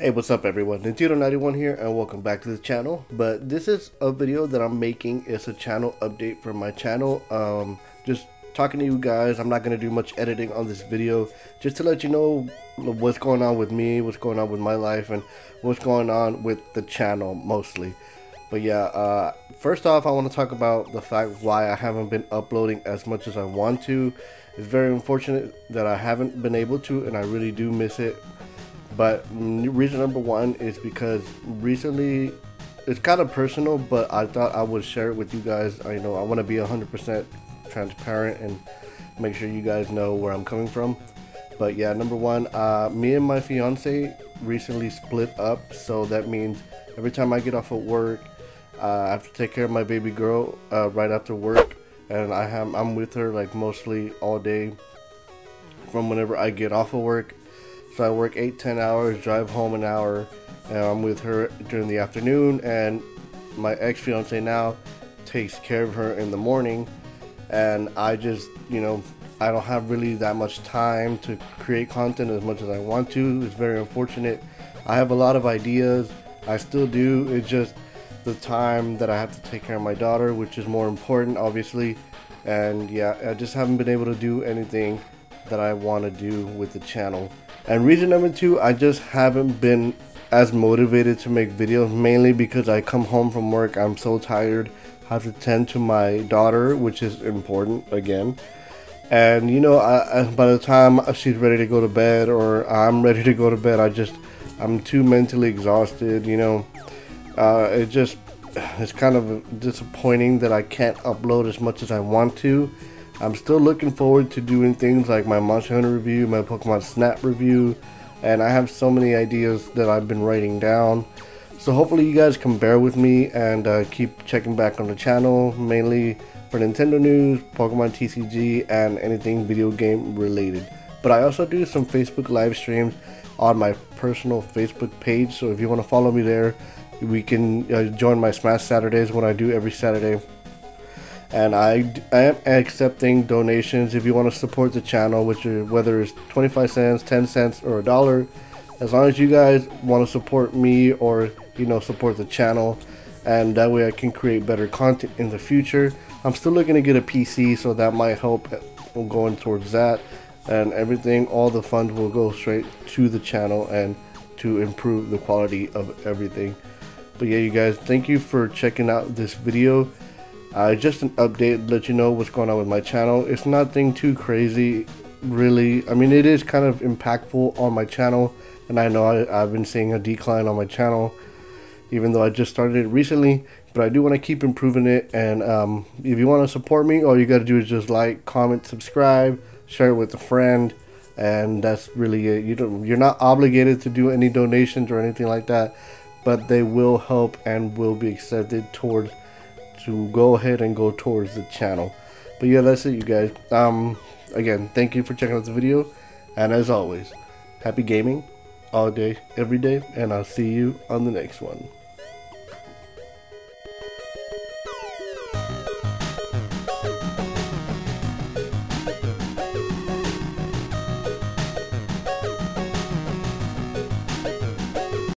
Hey, what's up everyone? Nintito91 here and welcome back to the channel. But this is a video that I'm making. It's a channel update for my channel. Um, just talking to you guys. I'm not going to do much editing on this video. Just to let you know what's going on with me, what's going on with my life, and what's going on with the channel mostly. But yeah, uh, first off, I want to talk about the fact why I haven't been uploading as much as I want to. It's very unfortunate that I haven't been able to and I really do miss it but reason number one is because recently, it's kind of personal, but I thought I would share it with you guys. I you know I want to be 100% transparent and make sure you guys know where I'm coming from. But yeah, number one, uh, me and my fiance recently split up, so that means every time I get off of work, uh, I have to take care of my baby girl uh, right after work, and I have I'm with her like mostly all day from whenever I get off of work so I work 8 10 hours, drive home an hour, and I'm with her during the afternoon. And my ex fiance now takes care of her in the morning. And I just, you know, I don't have really that much time to create content as much as I want to. It's very unfortunate. I have a lot of ideas, I still do. It's just the time that I have to take care of my daughter, which is more important, obviously. And yeah, I just haven't been able to do anything that I want to do with the channel. And reason number two, I just haven't been as motivated to make videos mainly because I come home from work, I'm so tired, have to tend to my daughter, which is important again. And you know, I, by the time she's ready to go to bed or I'm ready to go to bed, I just I'm too mentally exhausted. You know, uh, it just it's kind of disappointing that I can't upload as much as I want to I'm still looking forward to doing things like my Monster Hunter review, my Pokemon Snap review, and I have so many ideas that I've been writing down. So hopefully you guys can bear with me and uh, keep checking back on the channel, mainly for Nintendo news, Pokemon TCG, and anything video game related. But I also do some Facebook live streams on my personal Facebook page, so if you want to follow me there, we can uh, join my Smash Saturdays, what I do every Saturday and I, I am accepting donations. If you want to support the channel which is whether it's 25 cents 10 cents or a dollar as long as you guys want to support me or you know support the channel and that way I can create better content in the future I'm still looking to get a PC so that might help going towards that. And everything all the funds will go straight to the channel and to improve the quality of everything. But yeah you guys thank you for checking out this video uh, just an update, let you know what's going on with my channel. It's nothing too crazy, really. I mean, it is kind of impactful on my channel, and I know I, I've been seeing a decline on my channel, even though I just started it recently. But I do want to keep improving it, and um, if you want to support me, all you got to do is just like, comment, subscribe, share it with a friend, and that's really it. You don't, you're not obligated to do any donations or anything like that, but they will help and will be accepted towards to go ahead and go towards the channel. But yeah, that's it, you guys. Um, again, thank you for checking out the video, and as always, happy gaming all day, every day, and I'll see you on the next one.